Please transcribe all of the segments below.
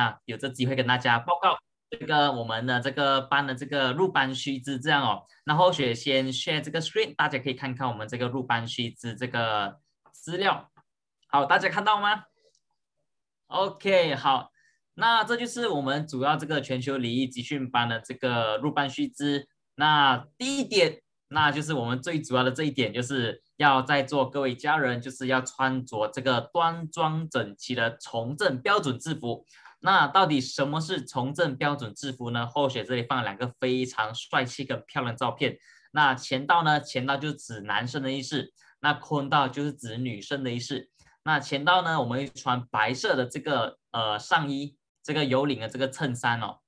啊有这机会跟大家报告这个我们的这个班的这个入班须知这样哦。那后雪先 share 这个 screen，大家可以看看我们这个入班须知这个资料。好，大家看到吗？OK，好，那这就是我们主要这个全球礼仪集训班的这个入班须知。那第一点，那就是我们最主要的这一点，就是要在座各位家人，就是要穿着这个端庄整齐的从政标准制服。那到底什么是从政标准制服呢？后雪这里放了两个非常帅气跟漂亮照片。那前道呢？前道就指男生的意思，那坤道就是指女生的意思。那前道呢，我们穿白色的这个呃上衣，这个有领的这个衬衫哦，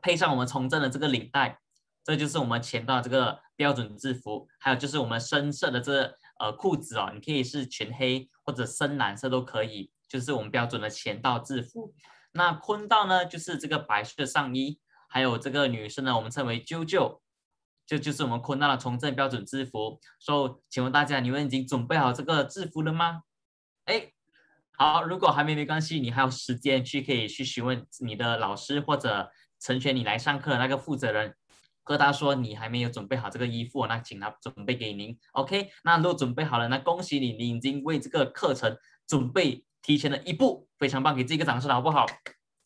配上我们从政的这个领带。这就是我们前道这个标准制服，还有就是我们深色的这呃裤子哦，你可以是全黑或者深蓝色都可以，就是我们标准的前道制服。那坤道呢，就是这个白色的上衣，还有这个女生呢，我们称为啾啾，这就是我们坤道的从政标准制服。所以，请问大家，你们已经准备好这个制服了吗？哎，好，如果还没没关系，你还有时间去可以去询问你的老师或者成全你来上课的那个负责人。和他说你还没有准备好这个衣服，那请他准备给您。OK，那如果准备好了，那恭喜你，你已经为这个课程准备提前了一步，非常棒，给这个掌声好不好？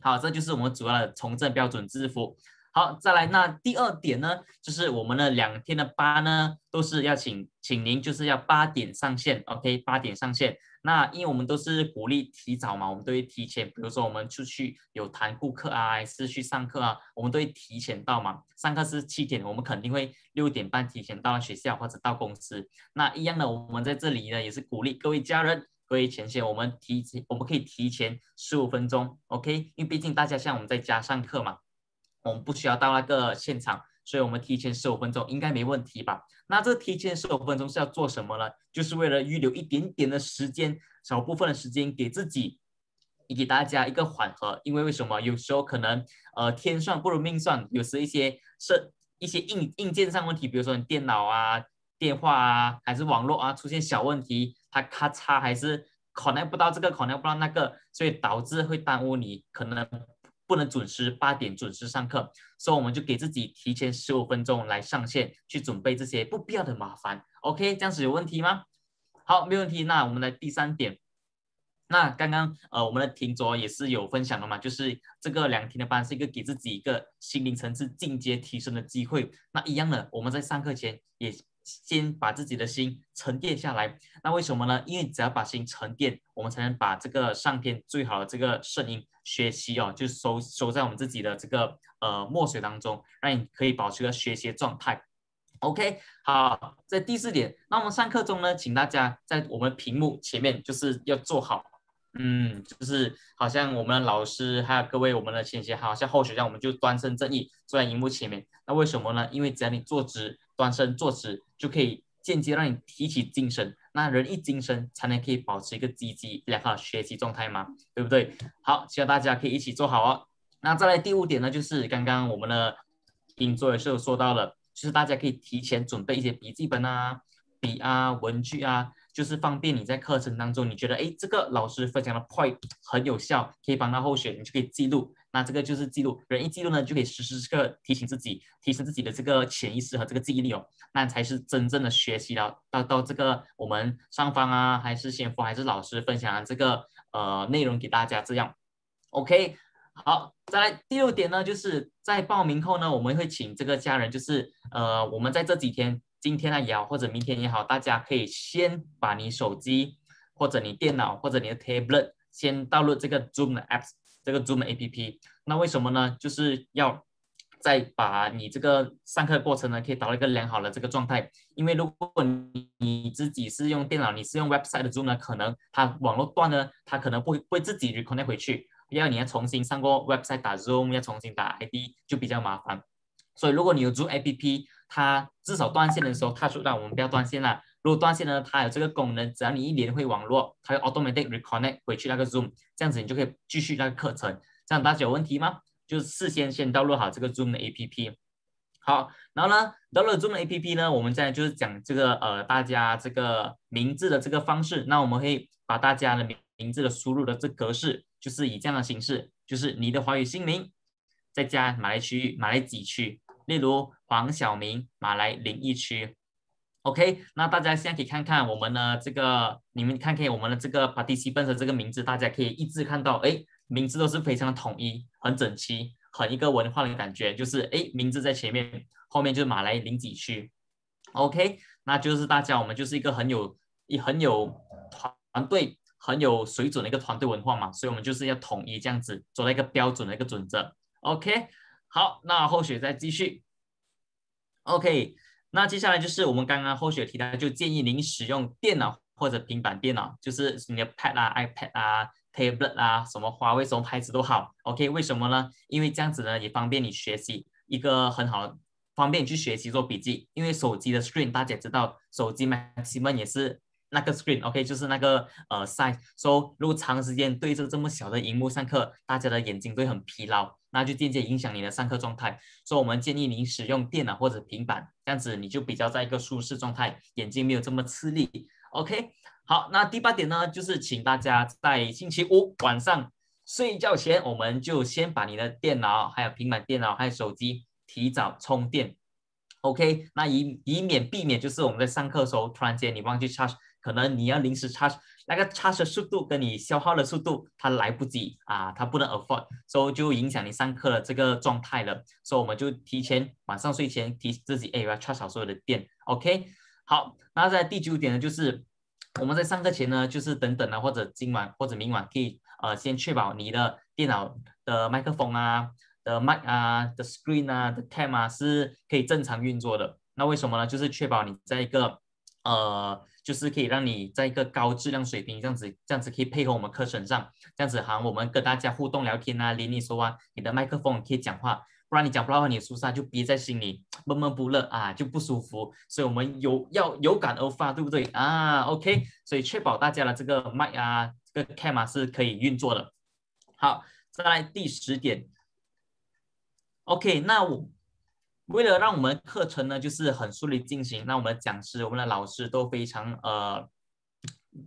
好，这就是我们主要的从政标准制服。好，再来，那第二点呢，就是我们的两天的班呢，都是要请，请您就是要八点上线，OK，八点上线。那因为我们都是鼓励提早嘛，我们都会提前，比如说我们出去有谈顾客啊，还是去上课啊，我们都会提前到嘛。上课是七点，我们肯定会六点半提前到学校或者到公司。那一样的，我们在这里呢也是鼓励各位家人、各位前线，我们提前我们可以提前十五分钟，OK，因为毕竟大家像我们在家上课嘛，我们不需要到那个现场。所以我们提前十五分钟应该没问题吧？那这提前十五分钟是要做什么呢？就是为了预留一点点的时间，少部分的时间给自己，也给大家一个缓和。因为为什么？有时候可能呃天算不如命算，有时一些是一些硬硬件上问题，比如说你电脑啊、电话啊，还是网络啊出现小问题，它咔嚓还是 connect 不到这个 connect 不到那个，所以导致会耽误你可能。不能准时八点准时上课，所以我们就给自己提前十五分钟来上线，去准备这些不必要的麻烦。OK，这样子有问题吗？好，没问题。那我们的第三点，那刚刚呃我们的婷卓也是有分享的嘛，就是这个两天的班是一个给自己一个心灵层次进阶提升的机会。那一样的，我们在上课前也。先把自己的心沉淀下来，那为什么呢？因为只要把心沉淀，我们才能把这个上天最好的这个声音学习哦，就收收在我们自己的这个呃墨水当中，让你可以保持个学习状态。OK，好，在第四点，那我们上课中呢，请大家在我们屏幕前面就是要做好，嗯，就是好像我们老师还有各位我们的前学，好像后学这样，我们就端正正义坐在荧幕前面。那为什么呢？因为只要你坐直。端身坐直就可以间接让你提起精神，那人一精神才能可以保持一个积极良好学习状态嘛，对不对？好，希望大家可以一起做好哦。那再来第五点呢，就是刚刚我们的听座也是有说到了，就是大家可以提前准备一些笔记本啊、笔啊、文具啊。就是方便你在课程当中，你觉得哎，这个老师分享的 point 很有效，可以帮到后学，你就可以记录。那这个就是记录，人一记录呢，就可以时时刻提醒自己，提升自己的这个潜意识和这个记忆力哦。那才是真正的学习了。到到这个我们上方啊，还是先锋，还是老师分享的这个呃内容给大家，这样 OK。好，再来第六点呢，就是在报名后呢，我们会请这个家人，就是呃，我们在这几天。今天呢也好，或者明天也好，大家可以先把你手机或者你电脑或者你的 tablet 先导入这个 Zoom 的 apps，这个 Zoom APP。那为什么呢？就是要再把你这个上课过程呢，可以达到一个良好的这个状态。因为如果你你自己是用电脑，你是用 website 的 Zoom 呢，可能它网络断呢，它可能不会会自己 reconnect 回去，要你要重新上过 website 打 Zoom，要重新打 ID 就比较麻烦。所以如果你有 Zoom APP，它至少断线的时候，它说让我们不要断线了。如果断线呢，它有这个功能，只要你一连回网络，它会 automatic reconnect 回去那个 Zoom，这样子你就可以继续那个课程。这样大家有问题吗？就是事先先登录好这个 Zoom 的 APP。好，然后呢，登录 Zoom 的 APP 呢，我们现在就是讲这个呃大家这个名字的这个方式。那我们会把大家的名名字的输入的这格式就是以这样的形式，就是你的华语姓名，再加马来区域、马来几区，例如黄晓明，马来林一区。OK，那大家现在可以看看我们的这个，你们看看我们的这个 participant 这个名字，大家可以一致看到，哎，名字都是非常统一、很整齐、很一个文化的感觉，就是哎，名字在前面，后面就是马来林几区。OK，那就是大家我们就是一个很有、很有团队、很有水准的一个团队文化嘛，所以我们就是要统一这样子，做到一个标准的一个准则。OK，好，那后续再继续。OK。那接下来就是我们刚刚后续提到，就建议您使用电脑或者平板电脑，就是你的 Pad 啊、iPad 啊、Tablet 啊，什么华为什么牌子都好。OK，为什么呢？因为这样子呢也方便你学习，一个很好方便你去学习做笔记。因为手机的 screen 大家知道，手机 maximum 也是那个 screen，OK，就是那个呃 size。所以如果长时间对着这么小的荧幕上课，大家的眼睛会很疲劳。那就间接影响你的上课状态，所以我们建议您使用电脑或者平板，这样子你就比较在一个舒适状态，眼睛没有这么吃力。OK，好，那第八点呢，就是请大家在星期五晚上睡觉前，我们就先把你的电脑、还有平板电脑、还有手机提早充电。OK，那以以免避免就是我们在上课的时候突然间你忘记 charge，可能你要临时 charge。那个插的速度跟你消耗的速度，它来不及啊，它不能 afford，所以就影响你上课的这个状态了。所以我们就提前晚上睡前提自己，哎，要 charge 好所有的电。OK，好，那在第九点呢，就是我们在上课前呢，就是等等啊，或者今晚或者明晚可以呃先确保你的电脑的麦克风啊、的麦啊、的 screen 啊、的 cam 啊是可以正常运作的。那为什么呢？就是确保你在一个呃。就是可以让你在一个高质量水平这样子，这样子可以配合我们课程上，这样子好，我们跟大家互动聊天啊，连你说啊，你的麦克风可以讲话，不然你讲不到话，你的书上就憋在心里，闷闷不乐啊，就不舒服。所以我们有要有感而发，对不对啊？OK，所以确保大家的这个麦啊，这个 cam 是可以运作的。好，再来第十点。OK，那我。为了让我们课程呢，就是很顺利进行，那我们的讲师、我们的老师都非常呃，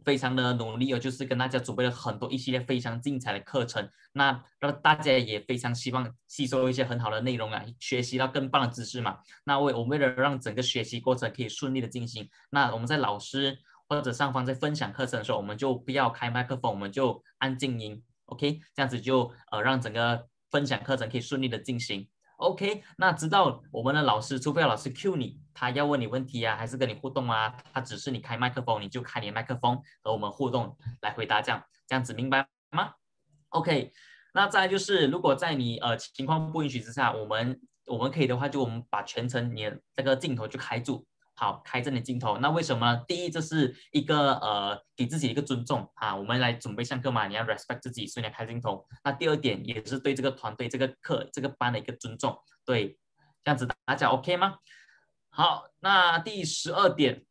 非常的努力哦，就是跟大家准备了很多一系列非常精彩的课程。那让大家也非常希望吸收一些很好的内容啊，学习到更棒的知识嘛。那为我为了让整个学习过程可以顺利的进行，那我们在老师或者上方在分享课程的时候，我们就不要开麦克风，我们就按静音，OK，这样子就呃让整个分享课程可以顺利的进行。OK，那知道我们的老师，除非老师 cue 你，他要问你问题啊，还是跟你互动啊，他只是你开麦克风，你就开你的麦克风和我们互动来回答，这样这样子明白吗？OK，那再就是，如果在你呃情况不允许之下，我们我们可以的话，就我们把全程你的这个镜头就开住。好，开正的镜头，那为什么？第一，这是一个呃，给自己一个尊重啊。我们来准备上课嘛，你要 respect 自己，所以你要开镜头。那第二点也是对这个团队、这个课、这个班的一个尊重。对，这样子大家 OK 吗？好，那第十二点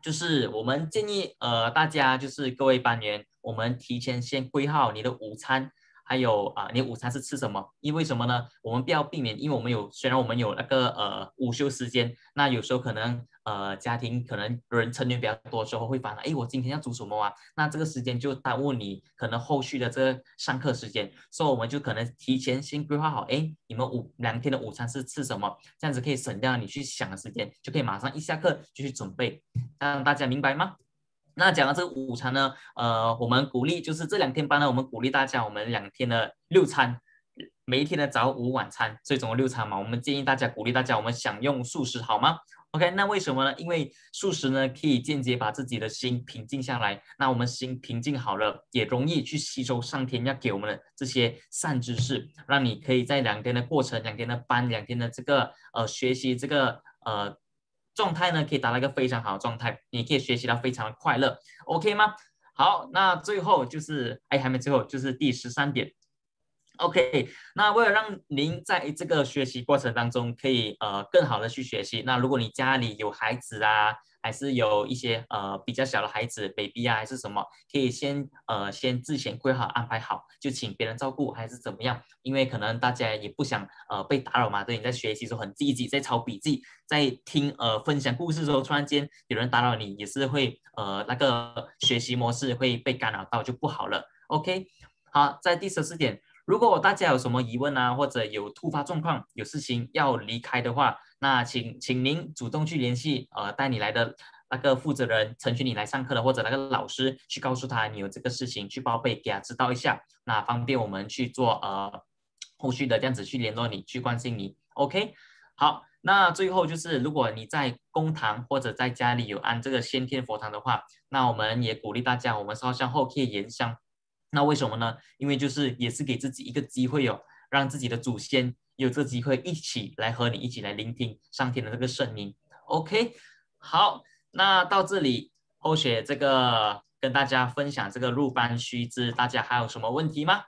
就是我们建议呃大家就是各位班员，我们提前先规划好你的午餐。还有啊，你午餐是吃什么？因为什么呢？我们不要避免，因为我们有虽然我们有那个呃午休时间，那有时候可能呃家庭可能人成员比较多时候会烦了，哎，我今天要煮什么啊？那这个时间就耽误你可能后续的这个上课时间，所以我们就可能提前先规划好，哎，你们午两天的午餐是吃什么？这样子可以省掉你去想的时间，就可以马上一下课就去准备，让大家明白吗？那讲到这个午餐呢，呃，我们鼓励就是这两天班呢，我们鼓励大家，我们两天的六餐，每一天的早午晚餐，所以总共六餐嘛。我们建议大家鼓励大家，我们享用素食好吗？OK，那为什么呢？因为素食呢可以间接把自己的心平静下来。那我们心平静好了，也容易去吸收上天要给我们的这些善知识，让你可以在两天的过程、两天的班、两天的这个呃学习这个呃。状态呢，可以达到一个非常好的状态，你可以学习到非常的快乐，OK 吗？好，那最后就是，哎，还没最后，就是第十三点，OK。那为了让您在这个学习过程当中可以呃更好的去学习，那如果你家里有孩子啊。还是有一些呃比较小的孩子，baby 啊，还是什么，可以先呃先之前规划安排好，就请别人照顾还是怎么样？因为可能大家也不想呃被打扰嘛，对，你在学习时候很积极，在抄笔记，在听呃分享故事的时候，突然间有人打扰你，也是会呃那个学习模式会被干扰到，就不好了。OK，好，在第十四点，如果大家有什么疑问啊，或者有突发状况、有事情要离开的话，那请请您主动去联系呃带你来的那个负责人，成全你来上课的或者那个老师，去告诉他你有这个事情，去报备给他知道一下，那方便我们去做呃后续的这样子去联络你，去关心你。OK，好，那最后就是如果你在公堂或者在家里有安这个先天佛堂的话，那我们也鼓励大家，我们烧香后可以延香。那为什么呢？因为就是也是给自己一个机会哦，让自己的祖先有这机会一起来和你一起来聆听上天的这个声音。OK，好，那到这里后雪这个跟大家分享这个入班须知，大家还有什么问题吗？